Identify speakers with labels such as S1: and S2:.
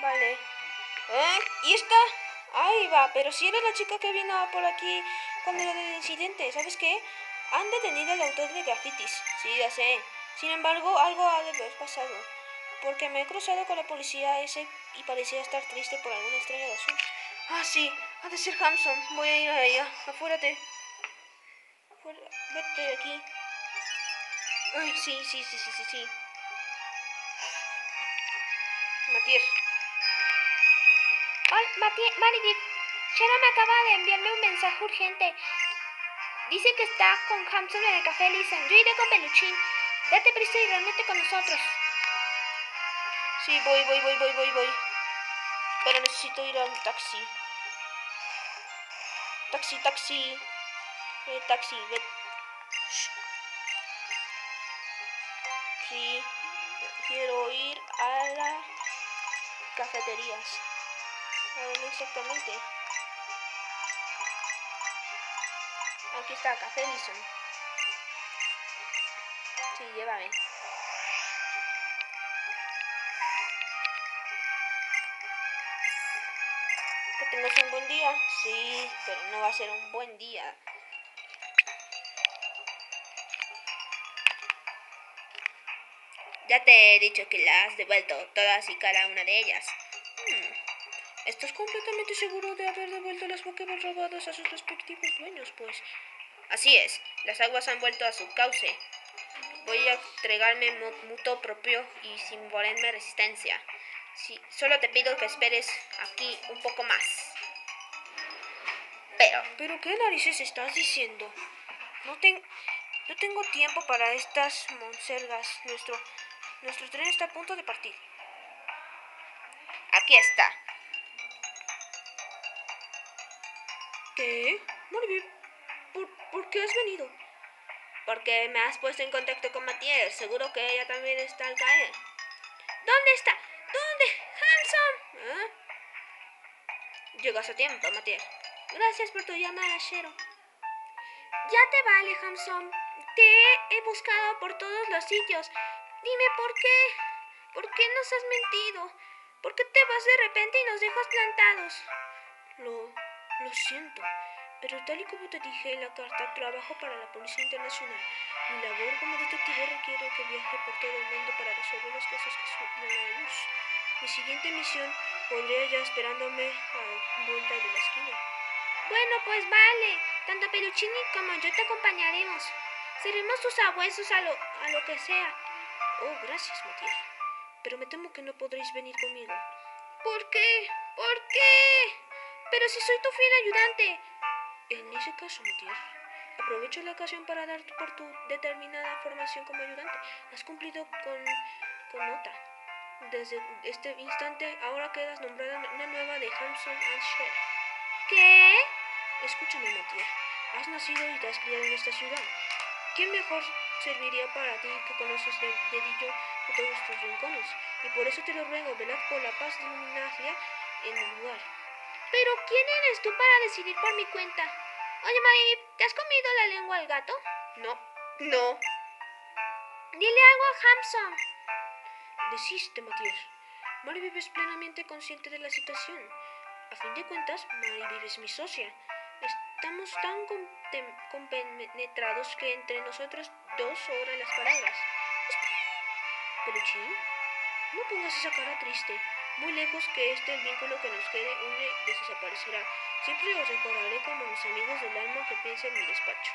S1: Vale. ¿Eh? ¿Y esta? Ahí va, pero si era la chica que vino por aquí cuando era del incidente, ¿sabes qué? Han detenido al autor de grafitis. Sí, ya sé. Sin embargo, algo ha de haber pasado. Porque me he cruzado con la policía ese y parecía estar triste por alguna extraña razón. Ah, sí, ha de ser Hamson. Voy a ir a ella. Afuérate. Afuera. Vete de aquí. Ay, sí, sí, sí, sí, sí, sí. Matier.
S2: Hola, Maridip. Sharon me acaba de enviarme un mensaje urgente. Dice que está con Hampson en el café Listen. Yo iré con Peluchín. Date prisa y reúnete con nosotros.
S1: Sí, voy, voy, voy, voy, voy, voy. Pero necesito ir a un taxi. Taxi, taxi. Eh, taxi, ve. Sí, quiero ir a las cafeterías. ¿A dónde exactamente? Aquí está, Café. Sí, llévame. Que tengas un buen día. Sí, pero no va a ser un buen día. Ya te he dicho que las has devuelto, todas y cada una de ellas. ¿Estás completamente seguro de haber devuelto las Pokémon robadas a sus respectivos dueños? Pues así es, las aguas han vuelto a su cauce. Voy a entregarme mu- mutuo propio y sin imponerme resistencia. Sí, solo te pido que esperes aquí un poco más. Pero... ¿Pero qué narices estás diciendo? No, ten- no tengo tiempo para estas monsergas. Nuestro, nuestro tren está a punto de partir. Aquí está. ¿Qué? Maribel, ¿por, ¿por qué has venido? Porque me has puesto en contacto con Matías. Seguro que ella también está al caer. ¿Dónde está? ¿Dónde? ¡Hanson! ¿Eh? Llegas a tiempo, Matías. Gracias por tu llamada, Shero.
S2: Ya te vale, Hamson. Te he buscado por todos los sitios. Dime por qué. ¿Por qué nos has mentido? ¿Por qué te vas de repente y nos dejas plantados?
S1: Lo, lo siento, pero tal y como te dije en la carta, trabajo para la Policía Internacional. Mi labor como detective requiere que viaje por todo el mundo para resolver las cosas que salen a la luz. Mi siguiente misión podría ya esperándome a vuelta de la esquina.
S2: Bueno, pues vale. Tanto Peluchini como yo te acompañaremos. Seremos tus abuesos a lo, a lo que sea.
S1: Oh, gracias, Matías. Pero me temo que no podréis venir conmigo.
S2: ¿Por qué? ¿Por qué? Pero si soy tu fiel ayudante.
S1: En ese caso, Matías, aprovecho la ocasión para dar por tu determinada formación como ayudante. Has cumplido con, con nota. Desde este instante, ahora quedas nombrada una nueva de Hampson and Shell.
S2: ¿Qué?
S1: Escúchame, Matías. Has nacido y te has criado en esta ciudad. ¿Quién mejor serviría para ti que conoces de dedillo de todos tus rincones? Y por eso te lo ruego, velad por la paz de Luminaglia en el lugar.
S2: Pero ¿quién eres tú para decidir por mi cuenta? Oye, Mari, ¿te has comido la lengua al gato?
S1: No, no.
S2: Dile algo a Hampson.
S1: Desiste, Matías. Mari es plenamente consciente de la situación. A fin de cuentas, Mari es mi socia. Estamos tan compenetrados que entre nosotros dos sobran las palabras. Peluchín, no pongas esa cara triste. Muy lejos que este el vínculo que nos quede une desaparecerá. Siempre os recordaré como mis amigos del alma que piensa en mi despacho.